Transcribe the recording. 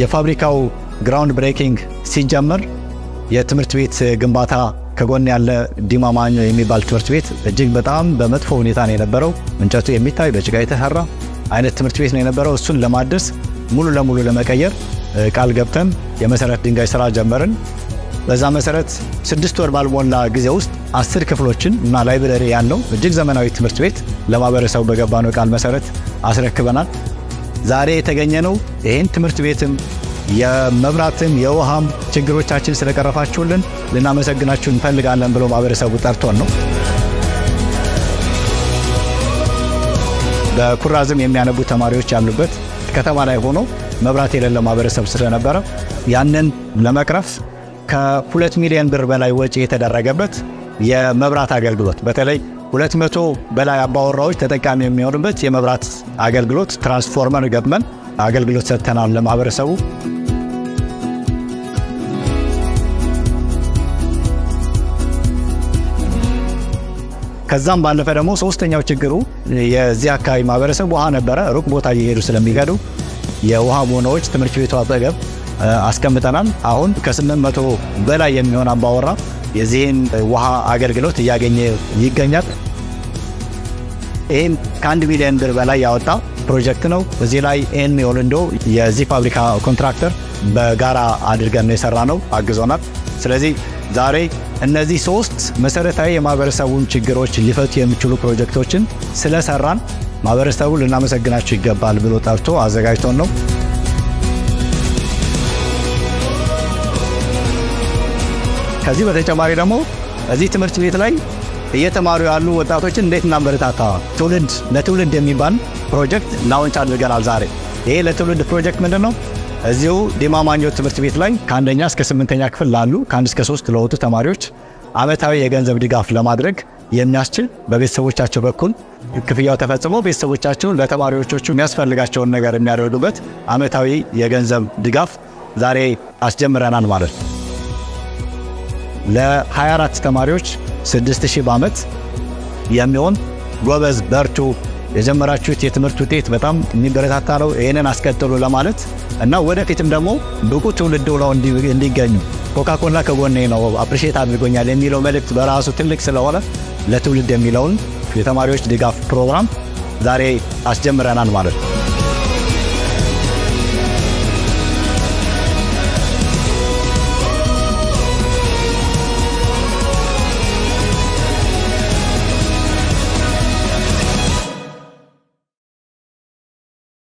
የፋብሪካው ground breaking ሲጀመር የትምህርት ቤት ግንባታ ከጎን ያለ ዲማ ማኞ የሚባል ትምህርት ቤት እጅግ በጣም በመጥፎ ሁኔታ ነው የነበረው። እንጨቱ የሚታይ በጭቃ የተሰራ አይነት ትምህርት ቤት ነው የነበረው። እሱን ለማደስ ሙሉ ለሙሉ ለመቀየር ቃል ገብተን የመሰረት ድንጋይ ስራ ጀመርን። በዛ መሰረት ስድስት ወር ባልሞላ ጊዜ ውስጥ አስር ክፍሎችን እና library ያለው እጅግ ዘመናዊ ትምህርት ቤት ለማህበረሰቡ በገባነው ቃል መሰረት አስረክበናል። ዛሬ የተገኘ ነው ይህን ትምህርት ቤትም የመብራትም የውሃም ችግሮቻችን ስለቀረፋችሁልን ልናመሰግናችሁ እንፈልጋለን ብሎ ማህበረሰቡ ጠርቶን ነው። በኩራዝም የሚያነቡ ተማሪዎች ያሉበት ከተማ ላይ ሆኖ መብራት የሌለ ማህበረሰብ ስለነበረ ያንን ለመቅረፍ ከሁለት ሚሊዮን ብር በላይ ወጪ የተደረገበት የመብራት አገልግሎት በተለይ 200 በላይ አባወራዎች ተጠቃሚ የሚሆኑበት የመብራት አገልግሎት ትራንስፎርመር ገጥመን አገልግሎት ሰጥተናል ለማህበረሰቡ። ከዛም ባለፈ ደግሞ ሶስተኛው ችግሩ የዚህ አካባቢ ማህበረሰብ ውሃ ነበረ። ሩቅ ቦታ እየሄዱ ስለሚገዱ የውሃ ቦኖዎች ትምህርት ቤቱ አጠገብ አስቀምጠናል። አሁን ከ800 በላይ የሚሆን አባወራ የዚህን ውሃ አገልግሎት እያገኘ ይገኛል። ይህም ከአንድ ሚሊዮን ብር በላይ ያወጣ ፕሮጀክት ነው። እዚህ ላይ ኤን ዮልንዶ የዚህ ፋብሪካ contractor በጋራ አድርገን ነው የሰራ ነው፣ አግዞናል። ስለዚህ ዛሬ እነዚህ ሶስት መሰረታዊ የማህበረሰቡን ችግሮች ሊፈቱ የሚችሉ ፕሮጀክቶችን ስለሰራን ማህበረሰቡ ልናመሰግናቸው ይገባል ብሎ ጠርቶ አዘጋጅቶን ነው። ከዚህ በተጨማሪ ደግሞ እዚህ ትምህርት ቤት ላይ እየተማሩ ያሉ ወጣቶችን እንዴት እናበረታታ ትውልድ ለትውልድ የሚባል ፕሮጀክት ላውንች አድርገናል ዛሬ። ይሄ ለትውልድ ፕሮጀክት ምንድን ነው? እዚሁ ዲማ ትምህርት ቤት ላይ ከአንደኛ እስከ ስምንተኛ ክፍል ላሉ ከአንድ እስከ ሶስት ለወጡ ተማሪዎች አመታዊ የገንዘብ ድጋፍ ለማድረግ የሚያስችል በቤተሰቦቻቸው በኩል ክፍያው ተፈጽሞ ቤተሰቦቻቸውን ለተማሪዎቹ የሚያስፈልጋቸውን ነገር የሚያደርጉበት አመታዊ የገንዘብ ድጋፍ ዛሬ አስጀምረናል ማለት ነው። ለ24 ተማሪዎች 6000 በዓመት የሚሆን ጎበዝ በርቱ፣ የጀመራችሁት የትምህርት ውጤት በጣም የሚበረታታ ነው፣ ይህንን አስቀጥሉ ለማለት እና ወደፊትም ደግሞ ብቁ ትውልድ ብለው እንዲገኙ ኮካኮላ ከጎኔ ነው appreciate አድርጎኛል የሚለው መልእክት በራሱ ትልቅ ስለሆነ ለትውልድ የሚለውን የተማሪዎች ድጋፍ ፕሮግራም ዛሬ አስጀምረናል ማለት ነው።